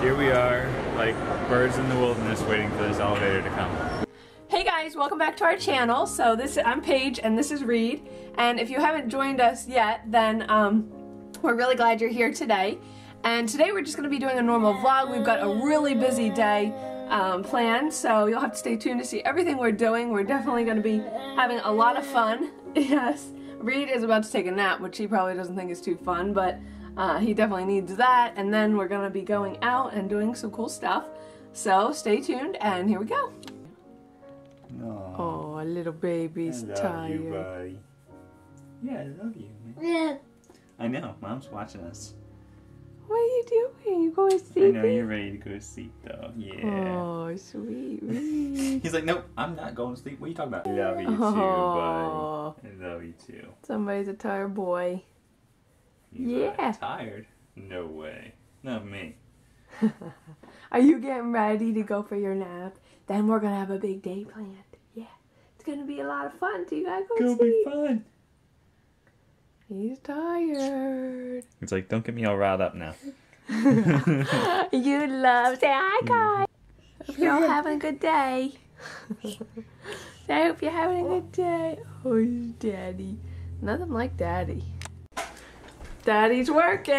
Here we are, like birds in the wilderness waiting for this elevator to come. Hey guys, welcome back to our channel. So this I'm Paige and this is Reid. And if you haven't joined us yet, then um, we're really glad you're here today. And today we're just going to be doing a normal vlog. We've got a really busy day um, planned, so you'll have to stay tuned to see everything we're doing. We're definitely going to be having a lot of fun. Yes, Reid is about to take a nap, which he probably doesn't think is too fun, but uh, he definitely needs that. And then we're going to be going out and doing some cool stuff. So stay tuned, and here we go. Oh, a little baby's tired. buddy. Yeah, I love you. Yeah. I know, mom's watching us. What are you doing? You going to sleep? I know you're ready to go to sleep though. Yeah. Oh, sweet He's like, nope, I'm not going to sleep. What are you talking about? I love you too, Oh. buddy. I love you too. Somebody's a tired boy. You Yeah. Tired? No way. Not me. Are you getting ready to go for your nap? Then we're gonna have a big day planned. Yeah, it's gonna be a lot of fun. Do you gotta go It'll be fun. He's tired. It's like, don't get me all riled up now. You love say hi, mm-hmm. guys. Hope you're all having a good day. I hope you're having a good day. Oh, daddy. Nothing like daddy. Daddy's working.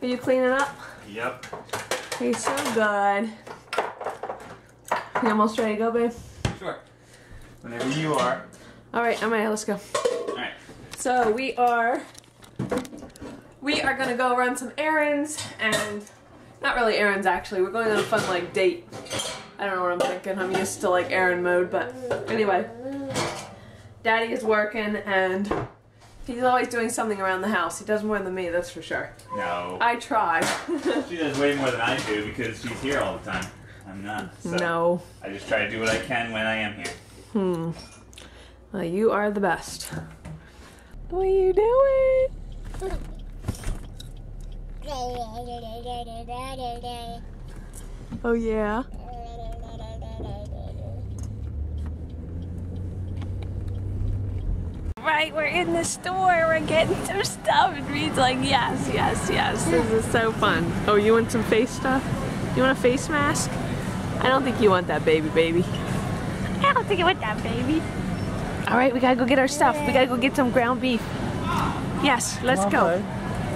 Are you cleaning up? Yep. He's so good. You almost ready to go, babe? Sure. Whenever you are. All right, I'm ready. Let's go. Alright. So we are we are gonna go run some errands and not really errands actually. We're going on a fun like date. I don't know what I'm thinking. I'm used to like errand mode, but anyway. Daddy is working and he's always doing something around the house. He does more than me, that's for sure. No. I try. She does way more than I do because she's here all the time. I'm not. So no. I just try to do what I can when I am here. Hmm. Well, you are the best. What are you doing? Oh yeah. Right, we're in the store. We're getting some stuff, and Reid's like, "Yes, yes, yes. This is so fun." Oh, you want some face stuff? You want a face mask? I don't think you want that, baby, baby. I don't think you want that, baby. All right, we gotta go get our stuff. We gotta go get some ground beef. Yes, let's go.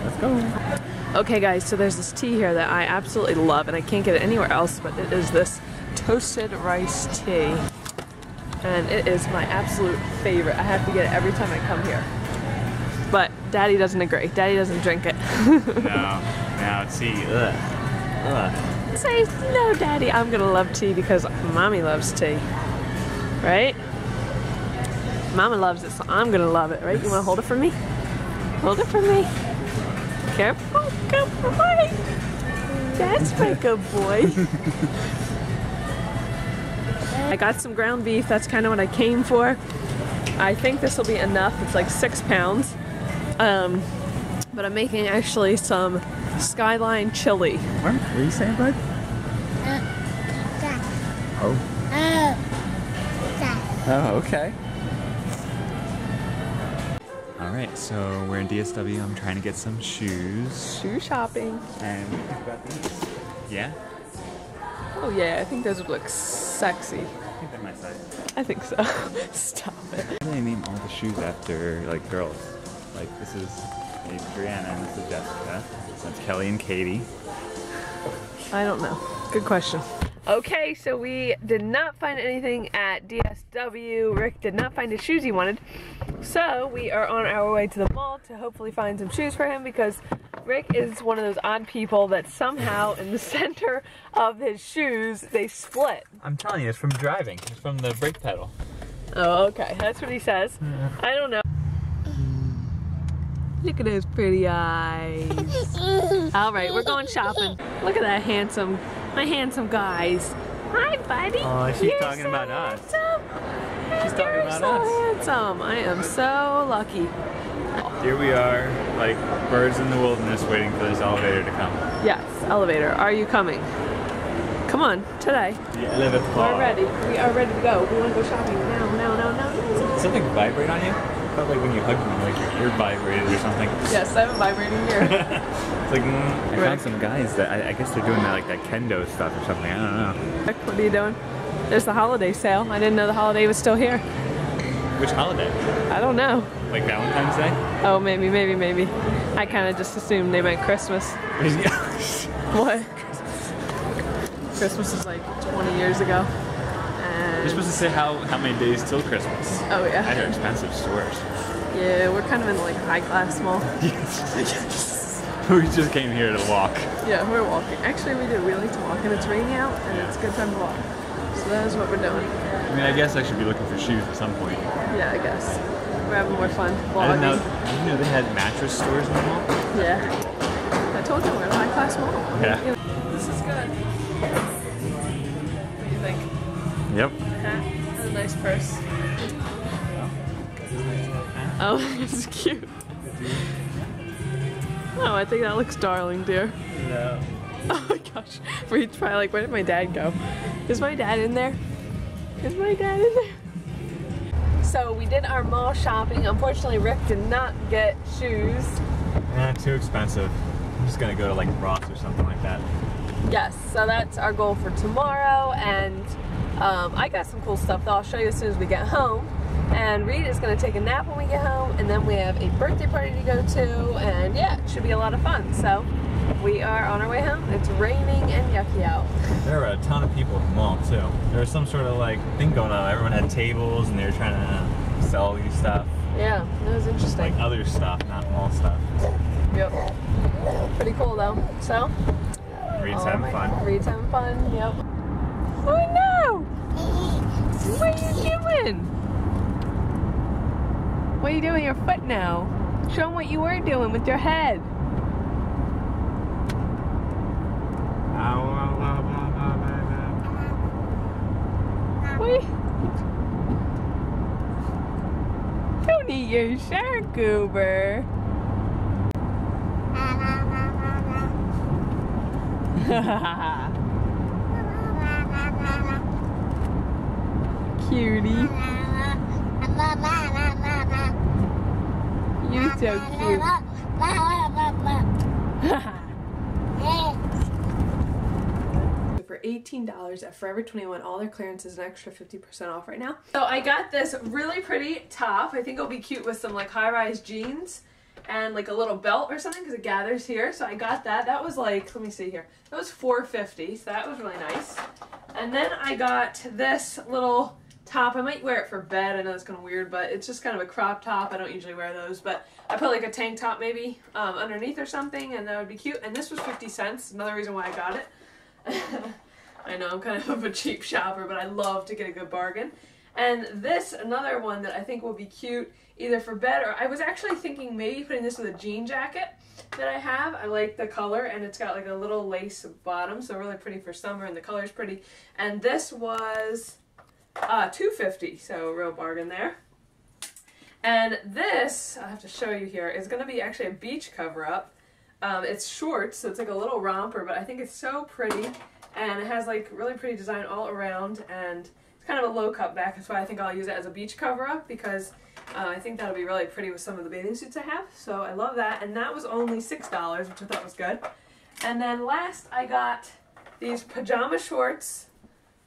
Let's go. Okay guys, so there's this tea here that I absolutely love and I can't get it anywhere else, but it is this toasted rice tea. And it is my absolute favorite. I have to get it every time I come here. But Daddy doesn't agree. Daddy doesn't drink it. No. Now, tea, Ugh. Ugh. Say no, Daddy. I'm gonna love tea because Mommy loves tea. Right? Mama loves it, so I'm gonna love it, right? You wanna hold it for me? Hold it for me. Careful, good boy. That's my good boy. I got some ground beef. That's kind of what I came for. I think this will be enough. It's like six pounds. Um, but I'm making actually some skyline chili. What? What are you saying, bud? Uh, oh. Uh, uh, oh, okay. All right, so we're in DSW. I'm trying to get some shoes. Shoe shopping. And what think about these? Yeah? Oh yeah, I think those would look sexy. I think they're my size. I think so. Stop it. Why do they name all the shoes after like girls? Like this is Adriana and this is Jessica. That's Kelly and Katie. I don't know. Good question. Okay, so we did not find anything at DSW. Rick did not find his shoes he wanted. So we are on our way to the mall to hopefully find some shoes for him because Rick is one of those odd people that somehow in the center of his shoes they split. I'm telling you, it's from driving. It's from the brake pedal. Oh, okay. That's what he says. I don't know. Look at those pretty eyes. All right, we're going shopping. Look at that handsome, my handsome guys. Hi, buddy. Oh, she's You're talking so about us. handsome. She's talking You're about so us. handsome. I am so lucky. Here we are, like birds in the wilderness waiting for this elevator to come. Yes, elevator. Are you coming? Come on, today. The elevator. We're ready. We are ready to go. We want to go shopping now, now, now, now. Something vibrate on you? felt like when you hugged me, like your ear vibrated or something. Yes, I have a vibrating ear. It's like, mm, I found some guys that I, I guess they're doing that like that kendo stuff or something. I don't know. what are you doing? There's the holiday sale. I didn't know the holiday was still here. Which holiday? I don't know. Like Valentine's Day? Oh, maybe, maybe, maybe. I kind of just assumed they meant Christmas. What? Christmas is like 20 years ago. And You're supposed to say how, how many days till Christmas. oh yeah, They're expensive stores. yeah, we're kind of in like high class mall. Yes. we just came here to walk. Yeah, we're walking. Actually, we do. We like to walk, and it's raining out, and it's a good time to walk. So that is what we're doing. I mean, I guess I should be looking for shoes at some point. Yeah, I guess we're having more fun I didn't know, vlogging. I didn't know they had mattress stores in the mall. Yeah, I told you we're in a high class mall. Yeah. This is good. What do you think? Yep. Hat and a nice purse. Oh, it's cute. Oh, I think that looks darling, dear. No. Oh my gosh. Reid's probably like, where did my dad go? Is my dad in there? Is my dad in there? So we did our mall shopping. Unfortunately, Rick did not get shoes. Nah, too expensive. I'm just gonna go to like Ross or something like that. Yes, so that's our goal for tomorrow. And um, I got some cool stuff that I'll show you as soon as we get home. And Reid is going to take a nap when we get home. And then we have a birthday party to go to. And yeah, it should be a lot of fun. So we are on our way home. It's raining and yucky out. There were a ton of people at the mall too. There was some sort of like thing going on. Everyone had tables and they were trying to sell you stuff, Yeah, it was interesting. like other stuff, not mall stuff. Yep. Pretty cool though. So, Reid's all having fun. Reid's having fun. Yep. Oh no! What are you doing? What are you doing with your foot now? Show them what you were doing with your head. What? Don't eat your shark goober. Cutie. You're so cute. For $18 at Forever 21, all their clearance is an extra 50% off right now. So I got this really pretty top. I think it'll be cute with some like high-rise jeans and like a little belt or something because it gathers here. So I got that. That was like, let me see here. That was 450 so that was really nice. And then I got this little top. I might wear it for bed. I know it's kind of weird, but it's just kind of a crop top. I don't usually wear those, but I put like a tank top maybe um, underneath or something, and that would be cute. And this was 50 cents. Another reason why I got it. I know I'm kind of a cheap shopper, but I love to get a good bargain. And this, another one that I think will be cute either for bed or I was actually thinking maybe putting this with a jean jacket that I have. I like the color and it's got like a little lace bottom, so really pretty for summer and the color's pretty. And this was uh, 250 so real bargain there. And this, I have to show you here, is going to be actually a beach cover up. Um, it's short, so it's like a little romper, but I think it's so pretty. And it has like really pretty design all around, and it's kind of a low cut back. That's why I think I'll use it as a beach cover up because uh, I think that'll be really pretty with some of the bathing suits I have. So I love that. And that was only $6, which I thought was good. And then last, I got these pajama shorts.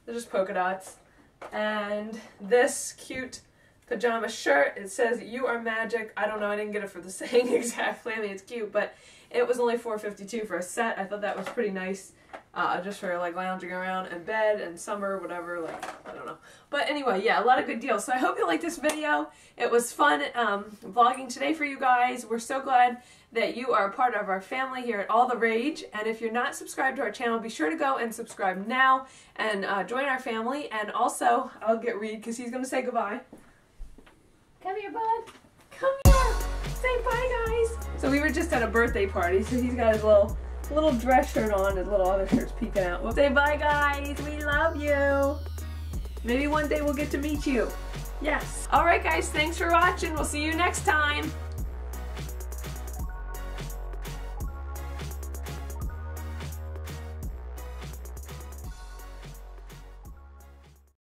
They're just polka dots. And this cute pajama shirt. It says "You are magic." I don't know. I didn't get it for the saying exactly. I mean, it's cute, but it was only four fifty two for a set. I thought that was pretty nice, uh, just for like lounging around in bed and summer, whatever. Like I don't know. But anyway, yeah, a lot of good deals. So I hope you like this video. It was fun um, vlogging today for you guys. We're so glad that you are a part of our family here at All the Raige. And if you're not subscribed to our channel, be sure to go and subscribe now and uh, join our family. And also, I'll get Reid because he's going to say goodbye. Come here, bud. Come here. Say bye, guys. So we were just at a birthday party, so he's got his little little dress shirt on, his little other shirt's peeking out. We'll say bye, guys. We love you. Maybe one day we'll get to meet you. Yes. All right, guys. Thanks for watching. We'll see you next time.